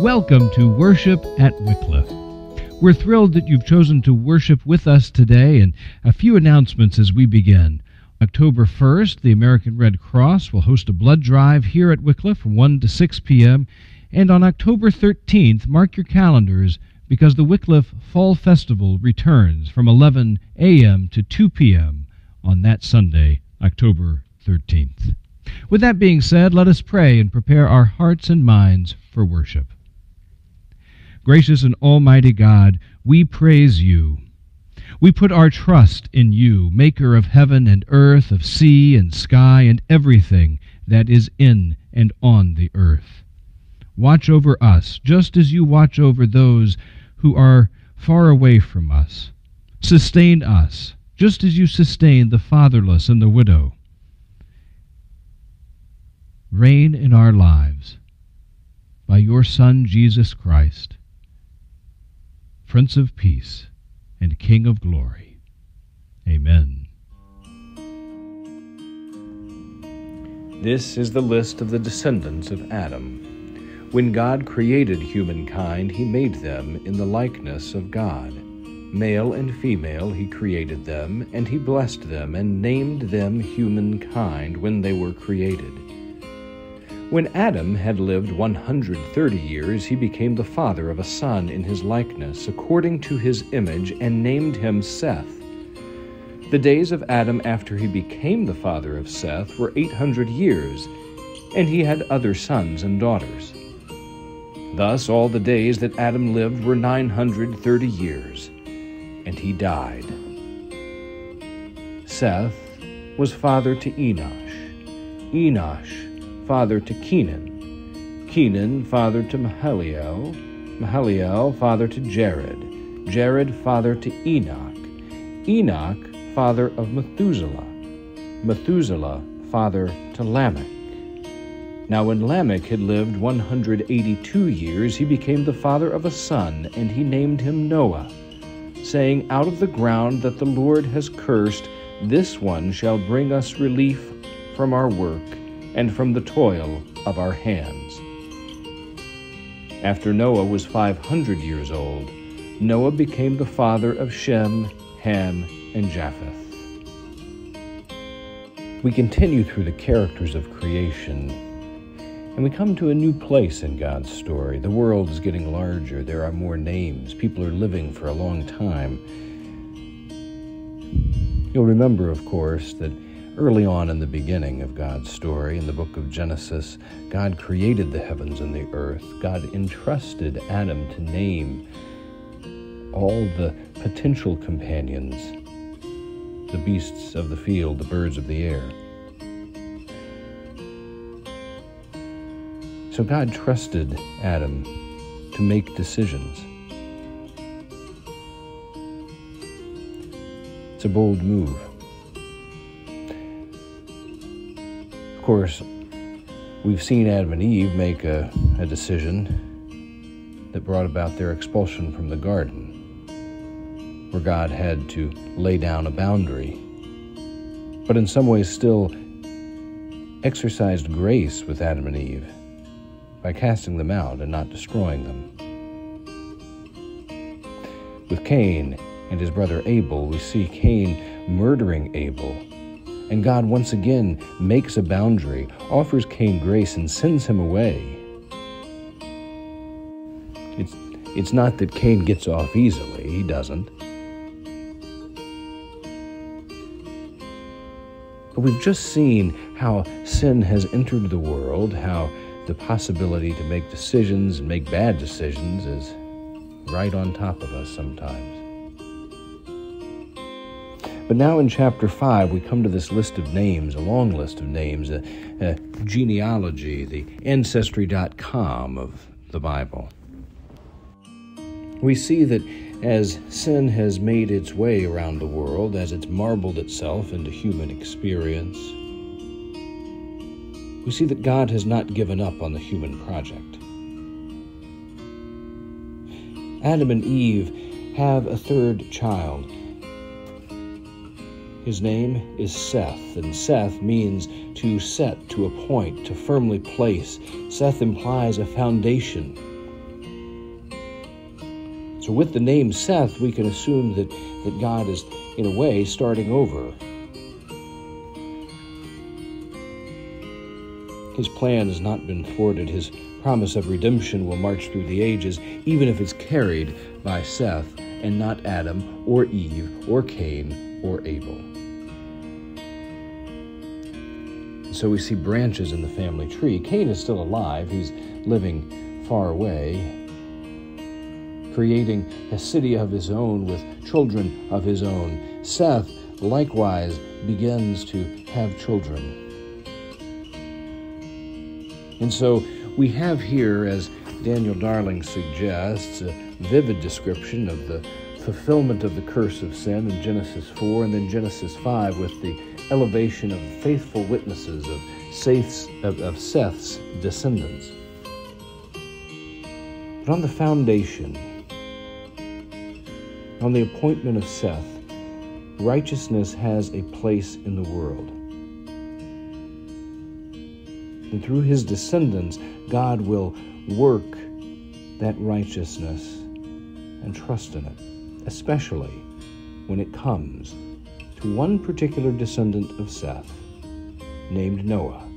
Welcome to Worship at Wycliffe. We're thrilled that you've chosen to worship with us today, and a few announcements as we begin. October 1st, the American Red Cross will host a blood drive here at Wycliffe from 1 to 6 p.m. And on October 13th, mark your calendars because the Wycliffe Fall Festival returns from 11 a.m. to 2 p.m. on that Sunday, October 13th. With that being said, let us pray and prepare our hearts and minds for worship. Gracious and almighty God, we praise you. We put our trust in you, maker of heaven and earth, of sea and sky, and everything that is in and on the earth. Watch over us, just as you watch over those who are far away from us. Sustain us, just as you sustain the fatherless and the widow. Reign in our lives by your Son, Jesus Christ Prince of Peace and King of Glory. Amen. This is the list of the descendants of Adam. When God created humankind, he made them in the likeness of God. Male and female he created them, and he blessed them and named them humankind when they were created. When Adam had lived 130 years, he became the father of a son in his likeness, according to his image, and named him Seth. The days of Adam after he became the father of Seth were 800 years, and he had other sons and daughters. Thus all the days that Adam lived were 930 years, and he died. Seth was father to Enosh. Enosh father to Kenan, Kenan father to Mahalalel, Mahalalel father to Jared, Jared father to Enoch, Enoch father of Methuselah, Methuselah father to Lamech. Now when Lamech had lived 182 years, he became the father of a son, and he named him Noah, saying, Out of the ground that the Lord has cursed, this one shall bring us relief from our work and from the toil of our hands. After Noah was 500 years old, Noah became the father of Shem, Ham, and Japheth. We continue through the characters of creation, and we come to a new place in God's story. The world is getting larger, there are more names, people are living for a long time. You'll remember, of course, that Early on in the beginning of God's story, in the book of Genesis, God created the heavens and the earth. God entrusted Adam to name all the potential companions, the beasts of the field, the birds of the air. So God trusted Adam to make decisions. It's a bold move. Of course, we've seen Adam and Eve make a, a decision that brought about their expulsion from the garden, where God had to lay down a boundary, but in some ways still exercised grace with Adam and Eve by casting them out and not destroying them. With Cain and his brother Abel, we see Cain murdering Abel and God once again makes a boundary, offers Cain grace, and sends him away. It's, it's not that Cain gets off easily, he doesn't. But we've just seen how sin has entered the world, how the possibility to make decisions and make bad decisions is right on top of us sometimes. But now in chapter 5, we come to this list of names, a long list of names, a, a genealogy, the ancestry.com of the Bible. We see that as sin has made its way around the world, as it's marbled itself into human experience, we see that God has not given up on the human project. Adam and Eve have a third child, his name is Seth, and Seth means to set, to appoint, to firmly place. Seth implies a foundation, So, with the name Seth, we can assume that, that God is, in a way, starting over. His plan has not been thwarted. His promise of redemption will march through the ages, even if it's carried by Seth and not Adam or Eve or Cain or Abel. So we see branches in the family tree. Cain is still alive, he's living far away, creating a city of his own with children of his own. Seth likewise begins to have children. And so we have here, as Daniel Darling suggests, a vivid description of the fulfillment of the curse of sin in Genesis 4 and then Genesis 5 with the elevation of faithful witnesses of Seth's, of, of Seth's descendants. But on the foundation, on the appointment of Seth, righteousness has a place in the world. And through his descendants, God will work that righteousness and trust in it, especially when it comes to one particular descendant of Seth named Noah.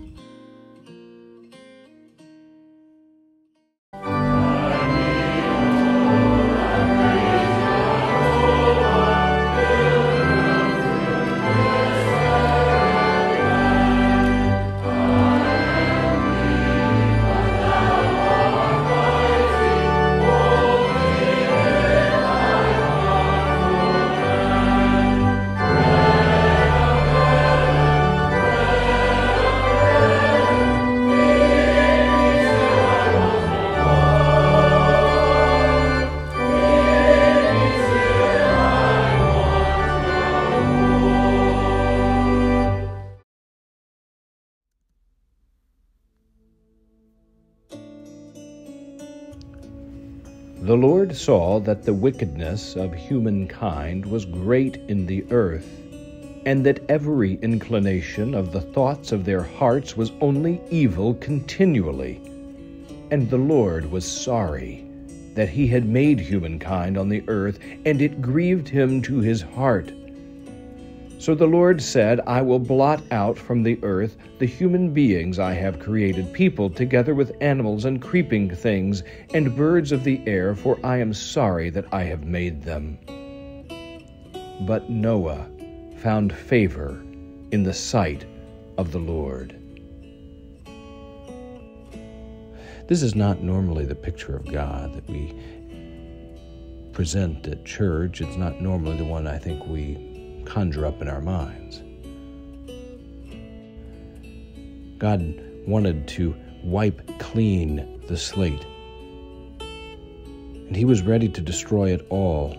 The Lord saw that the wickedness of humankind was great in the earth, and that every inclination of the thoughts of their hearts was only evil continually. And the Lord was sorry that he had made humankind on the earth, and it grieved him to his heart. So the Lord said, I will blot out from the earth the human beings I have created, people together with animals and creeping things and birds of the air, for I am sorry that I have made them. But Noah found favor in the sight of the Lord. This is not normally the picture of God that we present at church. It's not normally the one I think we conjure up in our minds. God wanted to wipe clean the slate, and he was ready to destroy it all.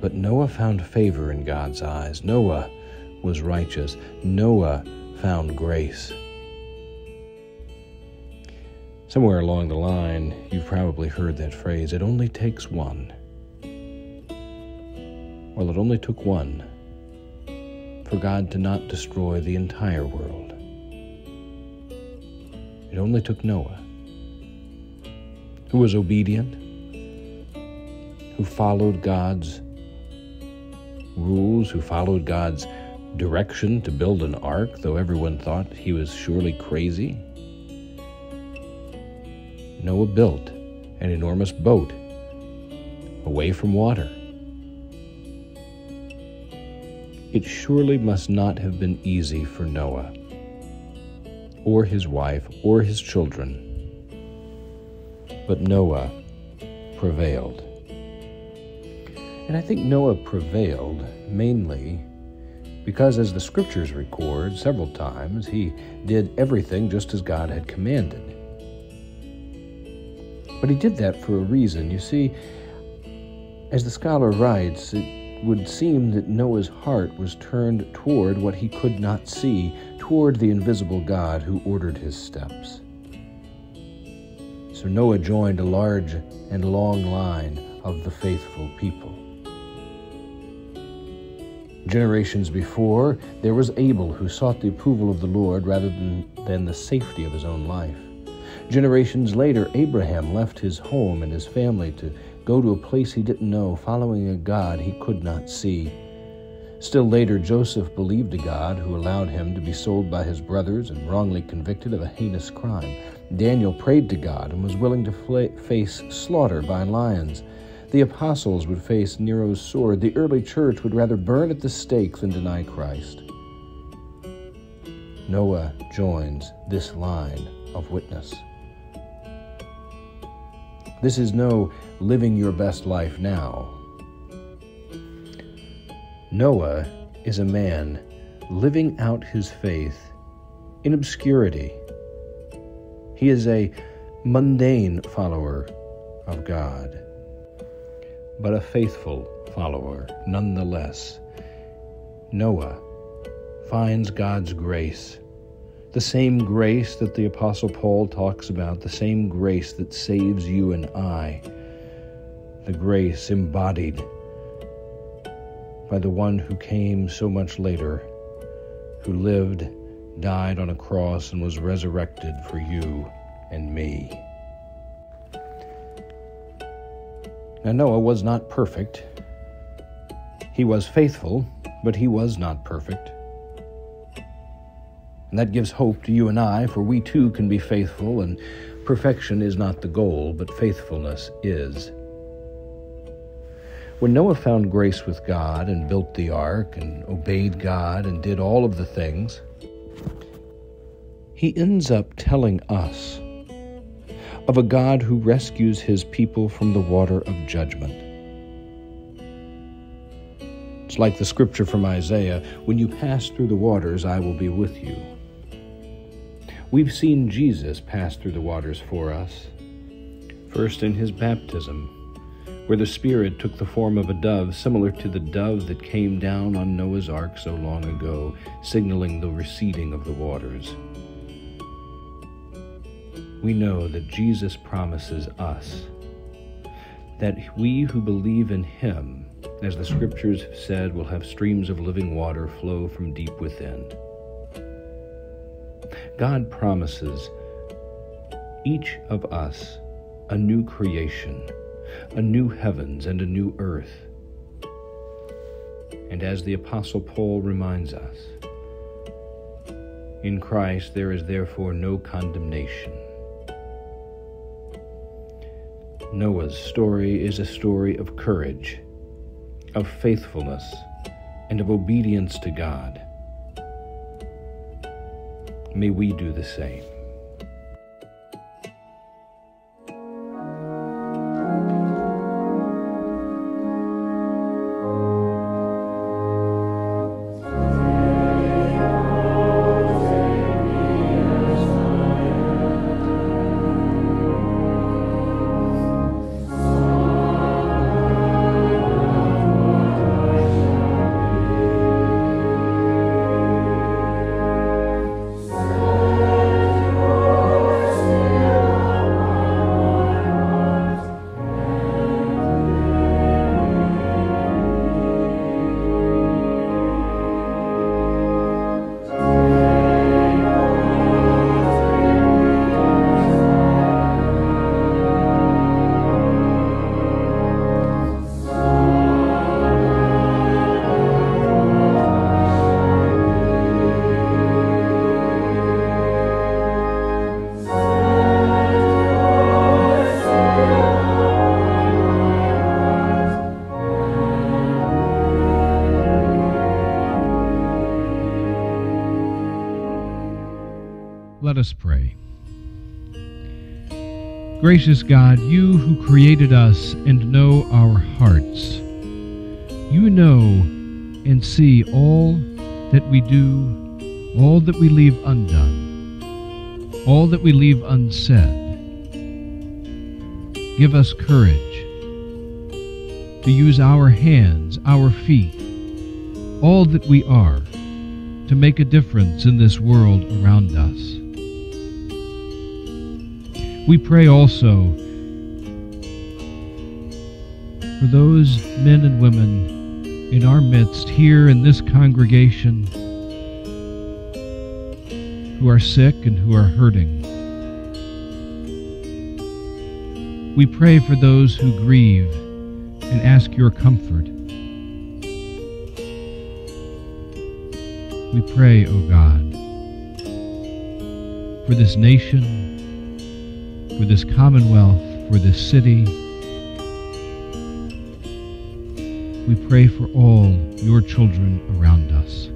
But Noah found favor in God's eyes. Noah was righteous. Noah found grace. Somewhere along the line, you've probably heard that phrase it only takes one. Well, it only took one for God to not destroy the entire world. It only took Noah, who was obedient, who followed God's rules, who followed God's direction to build an ark, though everyone thought he was surely crazy. Noah built an enormous boat away from water It surely must not have been easy for Noah, or his wife, or his children. But Noah prevailed. And I think Noah prevailed mainly because, as the scriptures record several times, he did everything just as God had commanded. But he did that for a reason. You see, as the scholar writes, it, would seem that Noah's heart was turned toward what he could not see, toward the invisible God who ordered his steps. So Noah joined a large and long line of the faithful people. Generations before, there was Abel who sought the approval of the Lord rather than, than the safety of his own life. Generations later, Abraham left his home and his family to go to a place he didn't know, following a God he could not see. Still later, Joseph believed a God who allowed him to be sold by his brothers and wrongly convicted of a heinous crime. Daniel prayed to God and was willing to face slaughter by lions. The apostles would face Nero's sword. The early church would rather burn at the stake than deny Christ. Noah joins this line of witness. This is no living your best life now. Noah is a man living out his faith in obscurity. He is a mundane follower of God, but a faithful follower nonetheless. Noah finds God's grace, the same grace that the Apostle Paul talks about, the same grace that saves you and I, the grace embodied by the one who came so much later, who lived, died on a cross, and was resurrected for you and me. Now, Noah was not perfect. He was faithful, but he was not perfect. And that gives hope to you and I, for we too can be faithful, and perfection is not the goal, but faithfulness is. When Noah found grace with God and built the ark and obeyed God and did all of the things, he ends up telling us of a God who rescues his people from the water of judgment. It's like the scripture from Isaiah when you pass through the waters, I will be with you. We've seen Jesus pass through the waters for us, first in his baptism where the Spirit took the form of a dove, similar to the dove that came down on Noah's ark so long ago, signaling the receding of the waters. We know that Jesus promises us that we who believe in him, as the scriptures have said, will have streams of living water flow from deep within. God promises each of us a new creation a new heavens and a new earth. And as the Apostle Paul reminds us, in Christ there is therefore no condemnation. Noah's story is a story of courage, of faithfulness, and of obedience to God. May we do the same. Gracious God, you who created us and know our hearts, you know and see all that we do, all that we leave undone, all that we leave unsaid. Give us courage to use our hands, our feet, all that we are, to make a difference in this world around us. We pray also for those men and women in our midst here in this congregation who are sick and who are hurting. We pray for those who grieve and ask your comfort. We pray, O God, for this nation, for this commonwealth, for this city. We pray for all your children around us.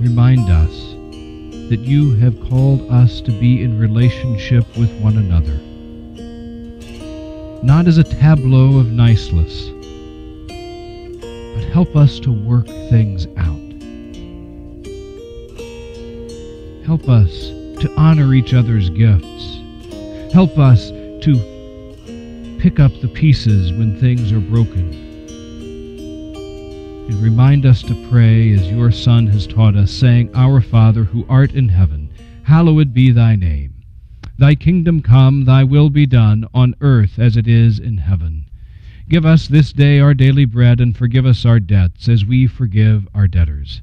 Remind us that you have called us to be in relationship with one another, not as a tableau of niceness, but help us to work things out. Help us to honor each other's gifts. Help us to pick up the pieces when things are broken. And remind us to pray as your Son has taught us, saying, Our Father, who art in heaven, hallowed be thy name. Thy kingdom come, thy will be done, on earth as it is in heaven. Give us this day our daily bread, and forgive us our debts, as we forgive our debtors